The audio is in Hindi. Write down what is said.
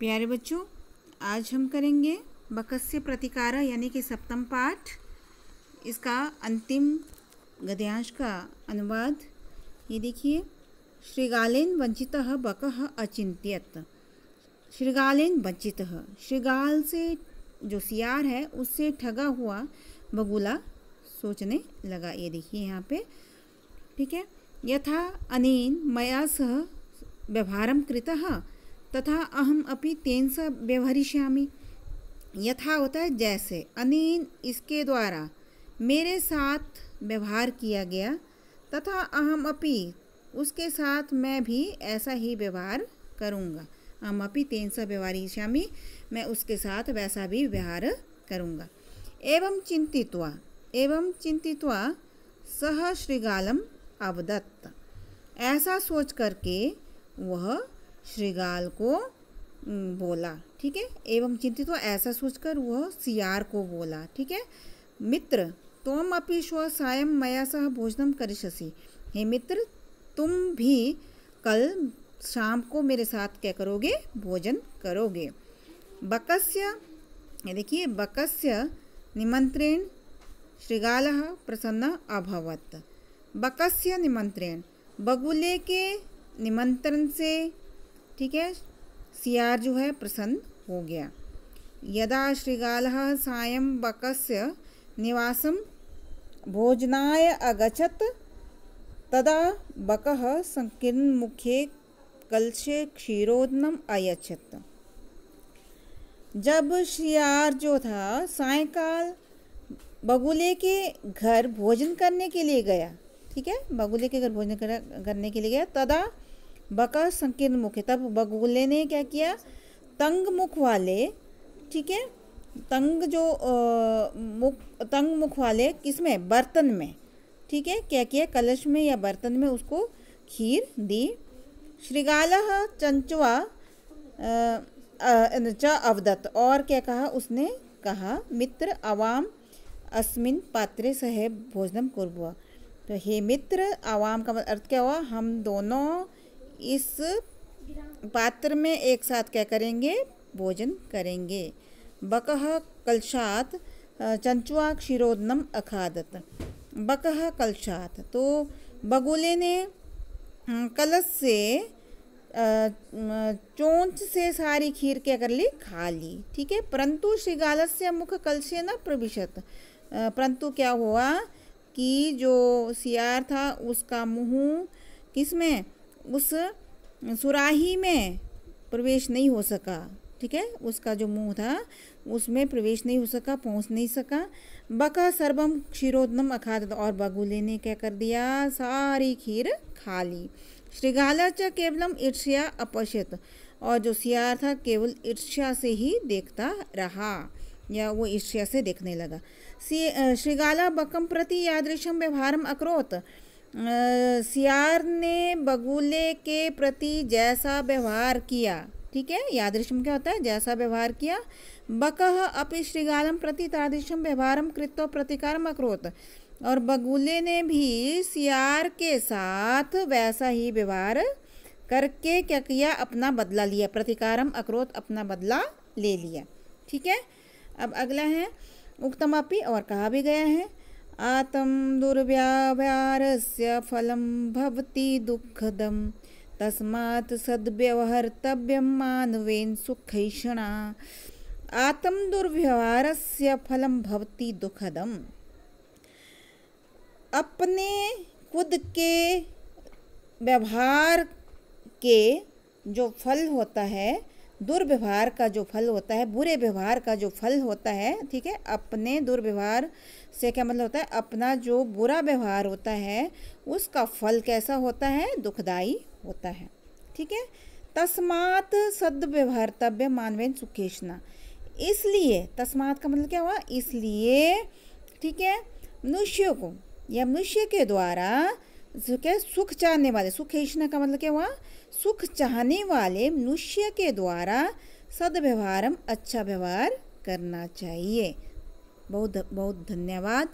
प्यारे बच्चों, आज हम करेंगे बकस्य प्रतिकार यानी कि सप्तम पाठ। इसका अंतिम गद्यांश का अनुवाद। ये देखिए, श्रीगालेन वंचित बक अचिंत्यत। श्रीगालेन वंचित, श्रीगाल से जो सियार है, उससे ठगा हुआ बगुला सोचने लगा। ये देखिए यहाँ पे, ठीक है? यथा अनेन मया सह व्यवहारं कृतः तथा अहम अपनी तेन स व्यवहरिष्यामि। यथा होता है जैसे। अनेन इसके द्वारा मेरे साथ व्यवहार किया गया तथा अहम अपि उसके साथ मैं भी ऐसा ही व्यवहार करूँगा। अहम अपि तेन स व्यवहरिष्यामि, मैं उसके साथ वैसा भी व्यवहार करूँगा। एवं चिंतित्वा एवं चिंतित्वा सह श्रीगालम अवदत्त। ऐसा सोच करके वह श्रीगाल को बोला, ठीक है? एवं चिंतित तो ऐसा सोचकर वह सियार को बोला, ठीक है? मित्र, तुम अपि स्व सायं मया सह भोजनम करिष्यसि। हे मित्र, तुम भी कल शाम को मेरे साथ क्या करोगे? भोजन करोगे। बकस्य देखिए, बकस्य निमंत्रण श्रीगाल प्रसन्न अभवत। बकस्य निमंत्रण। बगुले के निमंत्रण से ठीक है? सियार जो है, प्रसन्न हो गया। यदा श्रीगाल सायं बकस्य निवासम भोजनाय अगछत तदा बक बकः मुखे कलशे क्षीरोदनम अयच्छत। जब श्रियार जो था, सायकाल बगुले के घर भोजन करने के लिए गया, ठीक है? बगुले के घर भोजन करने के लिए गया, तदा बका संकीर्ण मुख है। तब बगुले ने क्या किया? तंग मुख वाले ठीक है? तंग जो आ, मुख तंग मुख वाले किसमें? बर्तन में ठीक है? क्या किया? कलश में या बर्तन में उसको खीर दी। श्रीगाल चंचुआ च अवदत्त। और क्या कहा? उसने कहा मित्र अवाम अस्मिन पात्रे सहे भोजनम कुर्बुआ तो हे मित्र आवाम का अर्थ क्या हुआ? हम दोनों इस पात्र में एक साथ क्या करेंगे? भोजन करेंगे। बकह कलशात चंचुआ क्षीरोदनम अखादत। बकह कलशात। तो बगुले ने कलश से चोंच से सारी खीर क्या कर ली? खा ली। ठीक है? परंतु श्रीगालस से मुख कलशे न प्रविशत। परंतु क्या हुआ कि जो सियार था, उसका मुँह किसमें? उस सुराही में प्रवेश नहीं हो सका, ठीक है? उसका जो मुँह था, उसमें प्रवेश नहीं हो सका, पहुँच नहीं सका। बका सर्वम क्षीरोदनम अखाद और बगुले ने क्या कर दिया? सारी खीर खा ली। श्रीगाला च केवलम ईर्ष्या अपश्यत, और जो सियार था, केवल ईर्ष्या से ही देखता रहा, या वो ईर्ष्या से देखने लगा। श्रीगाला बकम प्रति यादृशम व्यवहारम अक्रोत सियार ने बगुले के प्रति जैसा व्यवहार किया, ठीक है? यादृशम क्या होता है? जैसा व्यवहार किया। बकह अपि श्रीगालम प्रति तादृशम व्यवहारम कृत्व प्रतिकारम अक्रोत। और बगुले ने भी सियार के साथ वैसा ही व्यवहार करके क्या किया? अपना बदला लिया। प्रतिकारम अक्रोत अपना बदला ले लिया। ठीक है? अब अगला है उक्तमापि और कहा भी गया है आतं दुर्व्यापारस्य फलं भवति दुःखदं तस्मात् सद्व्यवहर्तव्यं मानवेन सुखैषणा। आत्म दुर्व्यवहारस्य फलम भवति दुखदम। अपने खुद के व्यवहार के जो फल होता है दुर्व्यवहार का जो फल होता है, बुरे व्यवहार का जो फल होता है, ठीक है, अपने दुर्व्यवहार से क्या मतलब होता है, अपना जो बुरा व्यवहार होता है, उसका फल कैसा होता है, दुखदाई होता है, ठीक है। तस्मात सद्व्यवहारतव्य मानवेन सुखेशना। इसलिए, तस्मात का मतलब क्या हुआ? इसलिए, ठीक है, मनुष्य को या मनुष्य के द्वारा क्या सुख चाहने वाले, सुख सुखेशना का मतलब क्या हुआ? सुख चाहने वाले मनुष्य के द्वारा सदव्यवहारम अच्छा व्यवहार करना चाहिए। बहुत बहुत धन्यवाद।